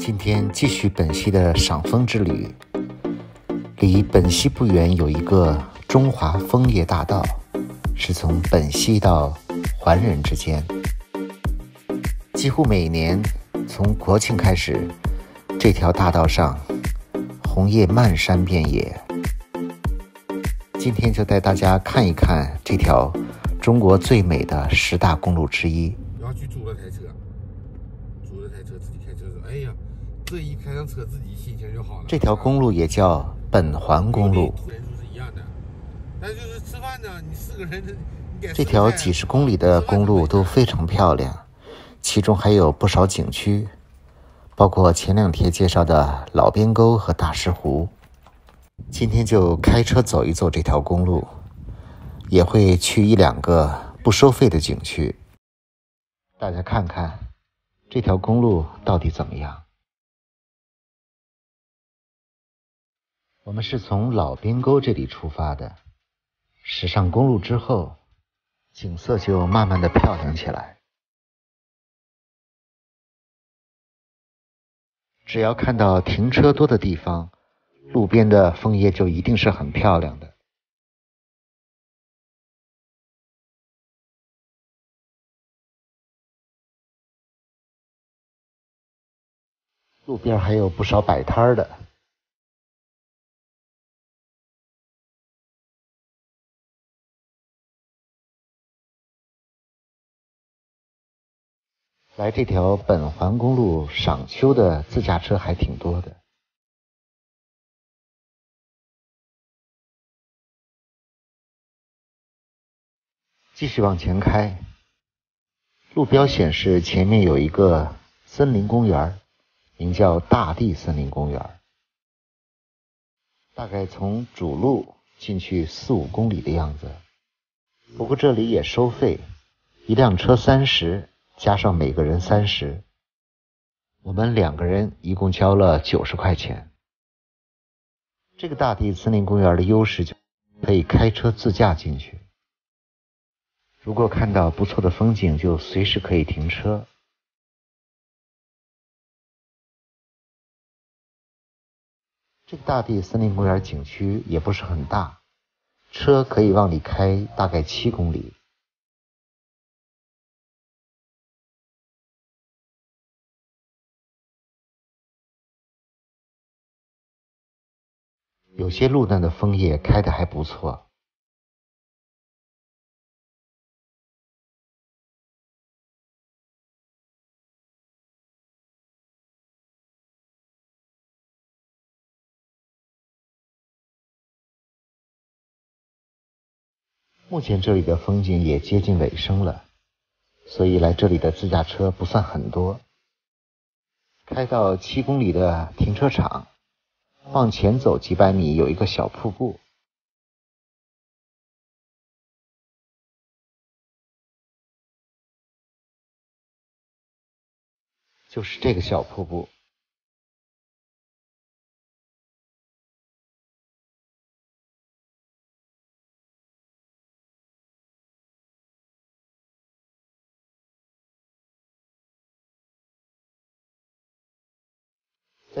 今天继续本溪的赏枫之旅。离本溪不远有一个中华枫叶大道，是从本溪到环仁之间。几乎每年从国庆开始，这条大道上红叶漫山遍野。今天就带大家看一看这条中国最美的十大公路之一。要去租了台车，租了台车自己开车说：“哎呀，自己心情就好了。”这条公路也叫本环公路。人数是一样的，但就是吃饭呢，你四个人，这条几十公里的公路都非常漂亮，其中还有不少景区，包括前两天介绍的老边沟和大石湖。今天就开车走一走这条公路，也会去一两个不收费的景区。大家看看这条公路到底怎么样？我们是从老边沟这里出发的，驶上公路之后，景色就慢慢的漂亮起来。只要看到停车多的地方，路边的枫叶就一定是很漂亮的。路边还有不少摆摊的。来这条本环公路赏秋的自驾车还挺多的。继续往前开，路标显示前面有一个森林公园，名叫大地森林公园。大概从主路进去四五公里的样子。不过这里也收费，一辆车三十，加上每个人三十，我们两个人一共交了九十块钱。这个大地森林公园的优势就可以开车自驾进去。如果看到不错的风景，就随时可以停车。这个大地森林公园景区也不是很大，车可以往里开大概七公里。有些路段的枫叶开的还不错。目前这里的风景也接近尾声了，所以来这里的自驾车不算很多。开到七公里的停车场，往前走几百米有一个小瀑布，就是这个小瀑布。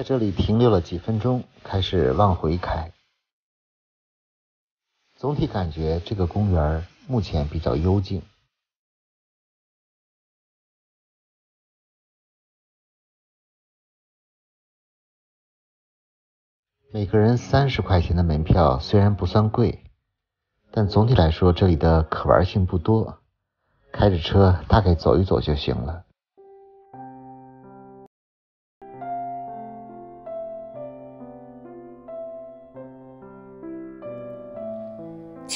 在这里停留了几分钟，开始往回开。总体感觉这个公园目前比较幽静。每个人三十块钱的门票虽然不算贵，但总体来说这里的可玩性不多，开着车大概走一走就行了。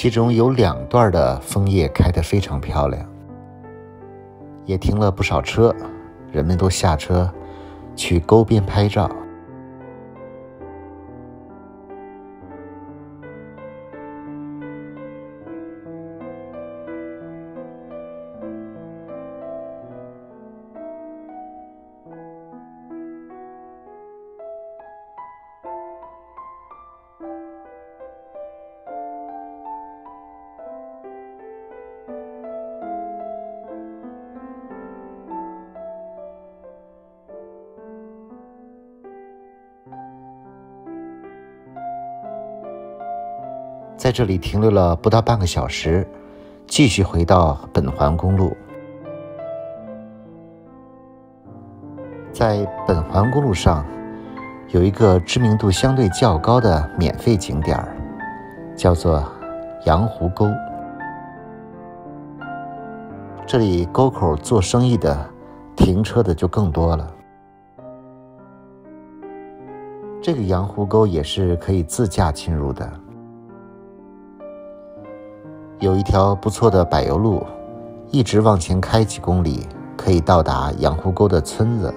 其中有两段的枫叶开得非常漂亮，也停了不少车，人们都下车去沟边拍照。在这里停留了不到半个小时，继续回到本环公路。在本环公路上，有一个知名度相对较高的免费景点儿，叫做羊湖沟。这里沟口做生意的、停车的就更多了。这个羊湖沟也是可以自驾进入的，有一条不错的柏油路，一直往前开几公里，可以到达羊湖沟的村子。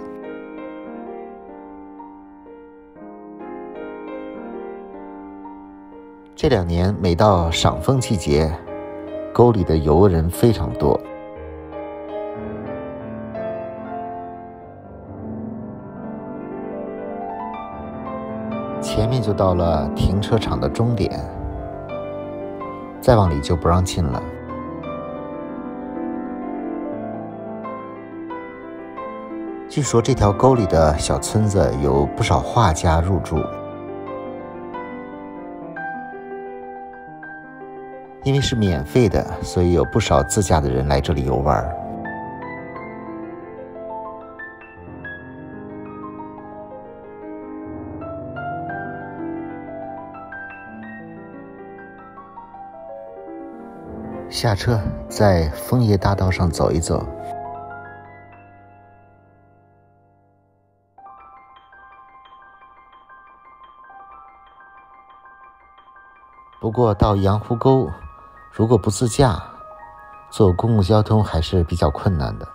这两年每到赏枫季节，沟里的游人非常多。前面就到了停车场的终点，再往里就不让进了。据说这条沟里的小村子有不少画家入住。因为是免费的，所以有不少自驾的人来这里游玩。下车，在枫叶大道上走一走。不过到羊湖沟。如果不自驾，坐公共交通还是比较困难的。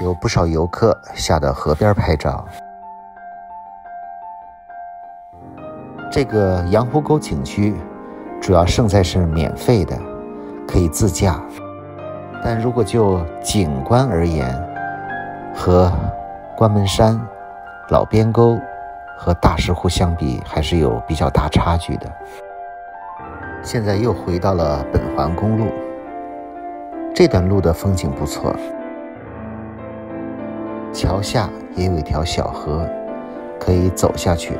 有不少游客下到河边拍照。这个羊湖沟景区主要胜在是免费的，可以自驾。但如果就景观而言，和关门山、老边沟。和大石湖相比，还是有比较大差距的。现在又回到了本环公路，这段路的风景不错，桥下也有一条小河，可以走下去。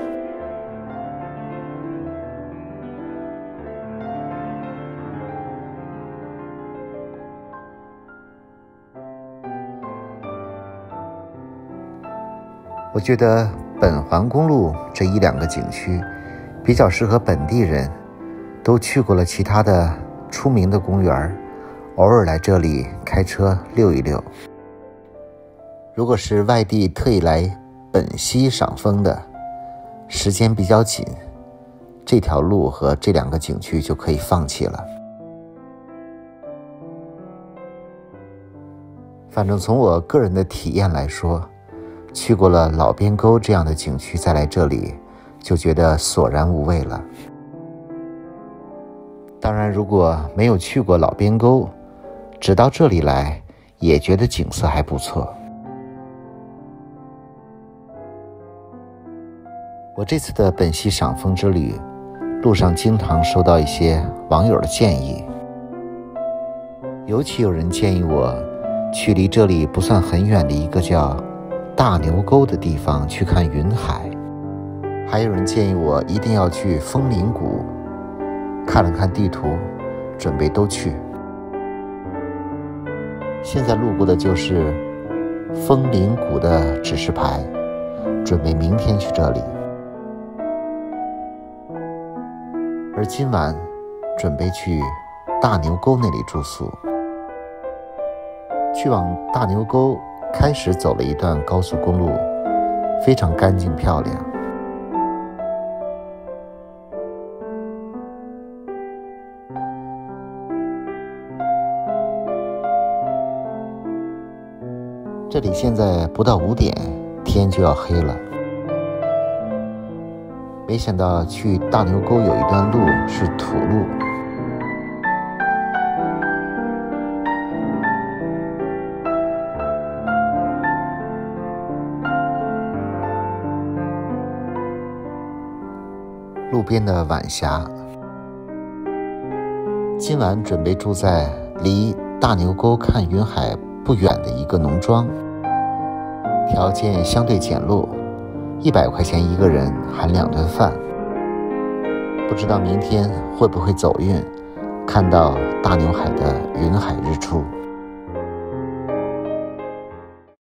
我觉得。本环公路这一两个景区，比较适合本地人，都去过了其他的出名的公园，偶尔来这里开车溜一溜。如果是外地特意来本溪赏枫的，时间比较紧，这条路和这两个景区就可以放弃了。反正从我个人的体验来说。去过了老边沟这样的景区，再来这里就觉得索然无味了。当然，如果没有去过老边沟，只到这里来，也觉得景色还不错。我这次的本溪赏枫之旅，路上经常收到一些网友的建议，尤其有人建议我去离这里不算很远的一个叫……大牛沟的地方去看云海，还有人建议我一定要去风林谷。看了看地图，准备都去。现在路过的就是风林谷的指示牌，准备明天去这里。而今晚准备去大牛沟那里住宿，去往大牛沟。开始走了一段高速公路，非常干净漂亮。这里现在不到五点，天就要黑了。没想到去大牛沟有一段路是土路。路边的晚霞。今晚准备住在离大牛沟看云海不远的一个农庄，条件相对简陋，一百块钱一个人含两顿饭。不知道明天会不会走运，看到大牛海的云海日出。